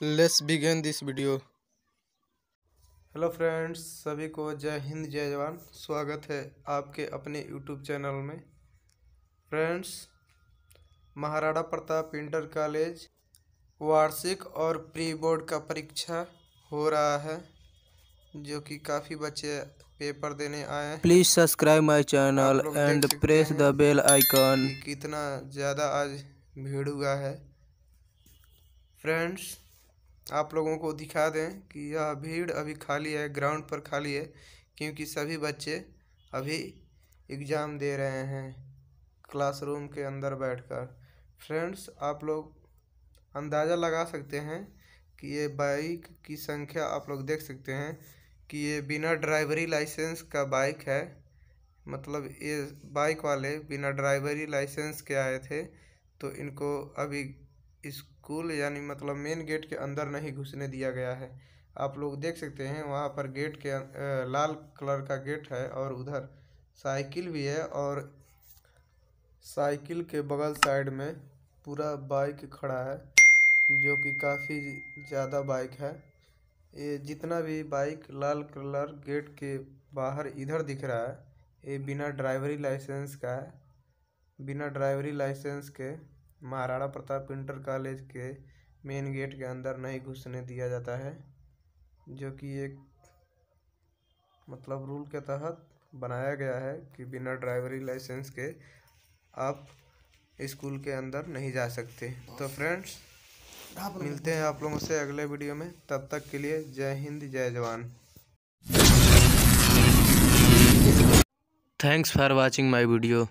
Let's begin this video hello friends सभी को जय हिंद जय जवान। स्वागत है आपके अपने यूट्यूब चैनल में। Friends Maharana Pratap inter college वार्षिक और प्री बोर्ड का परीक्षा हो रहा है जो कि काफ़ी बच्चे पेपर देने आए हैं। देख and सकते press हैं the bell icon. कि कितना ज़्यादा आज भीड़ हुआ है। फ्रेंड्स आप लोगों को दिखा दें कि यह भीड़ अभी खाली है, ग्राउंड पर खाली है, क्योंकि सभी बच्चे अभी एग्ज़ाम दे रहे हैं क्लासरूम के अंदर बैठकर। फ्रेंड्स, आप लोग अंदाज़ा लगा सकते हैं कि ये बाइक की संख्या आप लोग देख सकते हैं कि ये बिना ड्राइवरी लाइसेंस का बाइक है। मतलब ये बाइक वाले बिना ड्राइवरी लाइसेंस के आए थे तो इनको अभी स्कूल यानी मतलब मेन गेट के अंदर नहीं घुसने दिया गया है। आप लोग देख सकते हैं, वहाँ पर गेट के लाल कलर का गेट है और उधर साइकिल भी है और साइकिल के बगल साइड में पूरा बाइक खड़ा है, जो कि काफ़ी ज़्यादा बाइक है। ये जितना भी बाइक लाल कलर गेट के बाहर इधर दिख रहा है, ये बिना ड्राइवरी लाइसेंस का है। बिना ड्राइवरी लाइसेंस के महाराणा प्रताप इंटर कॉलेज के मेन गेट के अंदर नहीं घुसने दिया जाता है, जो कि एक मतलब रूल के तहत बनाया गया है कि बिना ड्राइवरी लाइसेंस के आप स्कूल के अंदर नहीं जा सकते। तो फ्रेंड्स, मिलते हैं आप लोगों से अगले वीडियो में। तब तक के लिए जय हिंद, जय जवान। Thanks for watching my video.